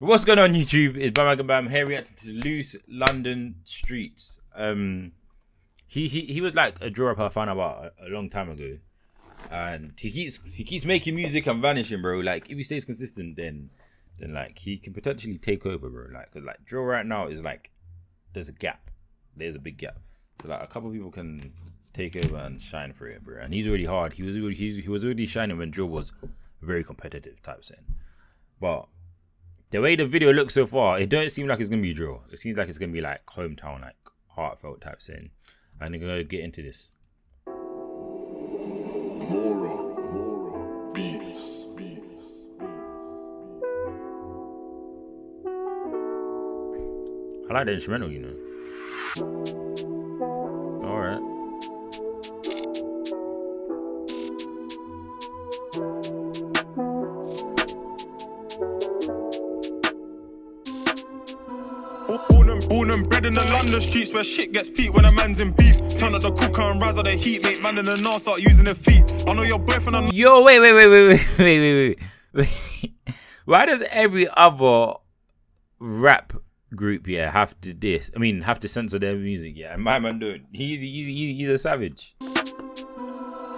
What's going on YouTube? It's Bam Bam here reacting to Loose London Streets. Um, he he he was like a draw up I found about a, a, long time ago, and he keeps he keeps making music and vanishing, bro. Like if he stays consistent, then then like he can potentially take over, bro. Like cause like drill right now is like there's a gap, there's a big gap. So like a couple people can take over and shine for it, bro. And he's already hard. He was already he was already shining when drill was very competitive type thing, but the way the video looks so far, it don't seem like it's gonna be drill. It seems like it's gonna be like hometown, like heartfelt type thing. And they're gonna get into this. Mora, Mora, beats, beats. I like the instrumental, you know. Alright. Born and bred in the London streets where shit gets peaked when a man's in beef. Turn up the cooker and rise out the heat, make man in the north start using their feet. I know your boyfriend. Know Yo, wait, wait, wait, wait, wait, wait, wait, wait. Why does every other rap group, yeah, have to this? I mean, have to censor their music, yeah? And my man don't. He's he's he's a savage.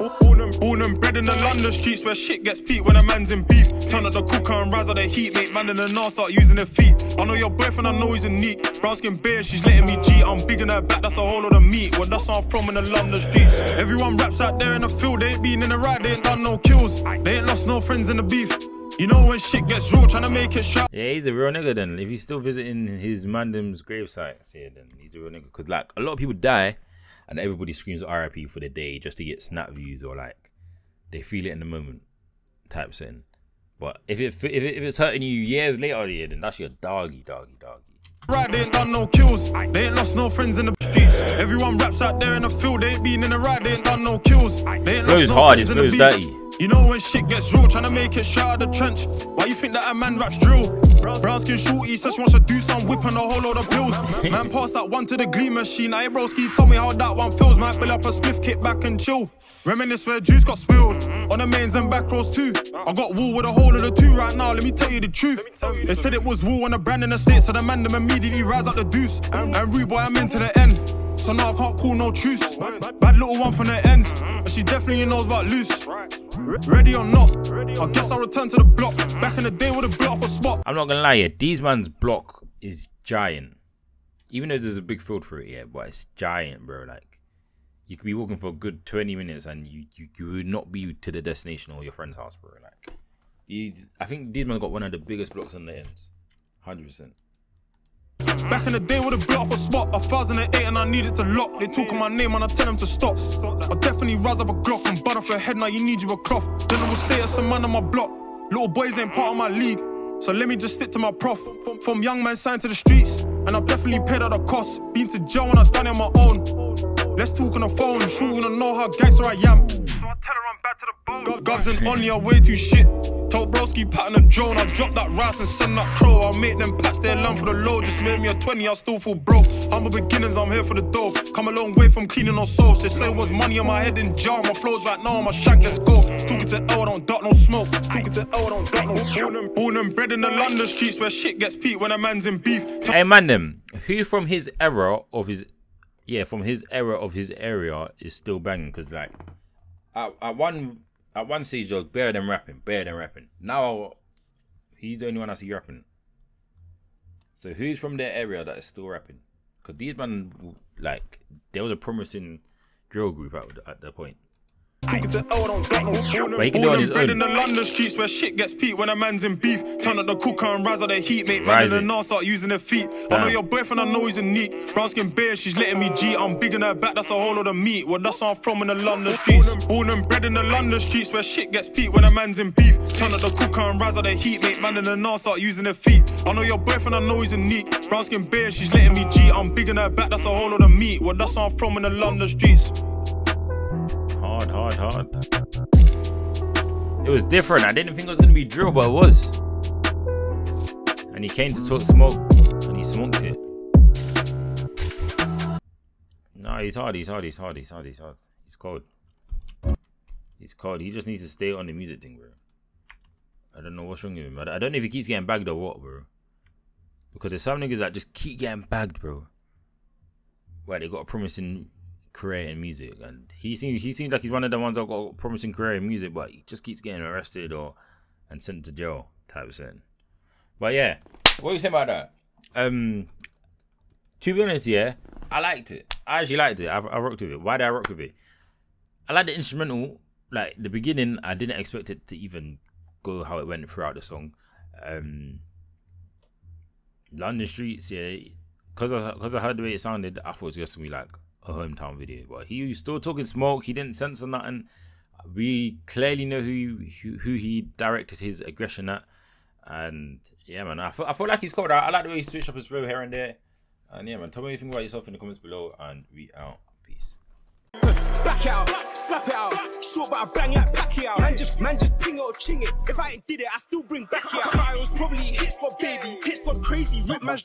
Born and, bred in the London streets where shit gets peaked when a man's in beef. Turn up the cooker and rise out the heat, make man in the north start using their feet. I know your boyfriend, I know he's unique. Brown skin beard, she's letting me G. I'm big in her back, that's a whole lot of meat. Well, that's how I'm from in the London streets. Everyone raps out there in the field, they ain't been in the ride, they ain't done no kills. They ain't lost no friends in the beef. You know when shit gets real, trying to make it sharp. Yeah, he's a real nigga then. If he's still visiting his mandem's gravesite, yeah, then he's a real nigga. Cause like a lot of people die, and everybody screams RIP for the day just to get snap views or like they feel it in the moment type thing. But if it if, it, if it's hurting you years later, yeah, then that's your doggy, doggy, doggy. Right, they ain't done no kills. They ain't lost no friends in the streets. Everyone raps out there in the field. They ain't been in the ride. They ain't done no kills. They ain't flow's no hard. It flow's dirty. You know when shit gets real, trying to make it shot of the trench. Why you think that a man raps drill? Brown skin shorty says she wants to do some whip and a whole load of pills. man passed that one to the glee machine. I broski told me how that one feels. Might build up a spliff, kick back and chill. Reminisce where juice got spilled. On the mains and back rows too. I got wool with a hole in the two right now, let me tell you the truth. They said it was wool on the brand in the state, so the man them immediately rise up the deuce. And rude boy, I'm into the end. So now I can't call no truce. Bad little one from the ends. But she definitely knows about loose. Ready or not, I guess I'll return to the block. Back in the day with a block or spot. I'm not gonna lie, yeah, these man's block is giant. Even though there's a big field for it, yeah, but it's giant, bro. Like, you could be walking for a good 20 minutes and you, you, you would not be to the destination or your friend's house, bro. Like, he, I think these men got one of the biggest blocks on the ends. 100%. Back in the day with a block or spot, 2008 and I needed to lock. They talk my name and I tell them to stop. I definitely rise up a Glock and butt off your head, now you need you a cloth. General status, a man on my block. Little boys ain't part of my league, so let me just stick to my prof. From young man signed to the streets, and I've definitely paid out the cost. Been to jail when I've done it on my own. Let's talk on the phone, sure you gonna know how gangster I am. So I tell her I'm back to the bone. Gubs and only are way too shit. Told Broski pattern a drone, I drop that rice and send that crow. I'll make them pats their lump for the low. Just made me a 20, I still feel broke. I'm a beginners, I'm here for the dough. Come a long way from cleaning on souls. They say it was money on my head in jar. My flows right now on my shank, let's go. Talking to L, I don't duck no smoke. Talking to L, I don't duck no smoke. Born and bred in the London streets where shit gets peaked when a man's in beef. Hey man, them who from his era of his, yeah, from his era of his area is still banging? Cause like, at, at one at one stage, you're better than rapping, better than rapping. Now he's the only one I see rapping. So who's from their area that is still rapping? Because these man, like, there was a promising drill group at, at the point. But he can do on his own. in the London streets where shit gets peaked when a man's in beef. Turn up the cooker and rise out the heat, make man in the north start using their feet. I know your boyfriend, I know he's unique. Brown skin beard, she's letting me G. I'm big in her back, that's a whole lot of meat. Well, that's how I'm from in the London streets. Born and bred in the London streets where shit gets peaked when a man's in beef. Turn up the cooker and rise out the heat, make man in the north start using their feet. I know your boyfriend, I know he's unique. Brown skin beard, she's letting me G. I'm big in her back, that's a whole lot of meat. Well, that's how I'm from in the London streets hard, hard, hard. It was different. I didn't think it was gonna be drill, but it was. And he came to talk smoke, and he smoked it. No, he's hard, he's hard, he's hard, he's hard, he's hard. He's cold. He's cold. He just needs to stay on the music thing, bro. I don't know what's wrong with him. I don't know if he keeps getting bagged or what, bro. because there's some niggas that just keep getting bagged, bro. Where they got a promising career in music, and he seems he seems like he's one of the ones that got a promising career in music, but he just keeps getting arrested or and sent to jail type of thing. But yeah, what you saying about that? Um, to be honest, yeah, I liked it. I actually liked it. I, I rocked with it. Why did I rock with it? I like the instrumental. Like the beginning, I didn't expect it to even go how it went throughout the song. Um, London streets, yeah, because I because I heard the way it sounded, I thought it was just gonna be like a hometown video. But he was still talking smoke. He didn't censor nothing. We clearly know who who, who he directed his aggression at, and yeah, man, I feel, I feel like he's cold. I, I like the way he switched up his flow here and there. And yeah, man, tell me think about yourself in the comments below, and we out. Peace. Back out, slap it out, short but I bang. Man just, man just ping it or ching it. If I ain't did it, I still bring back probably hits got baby, hits got crazy. Rip man's.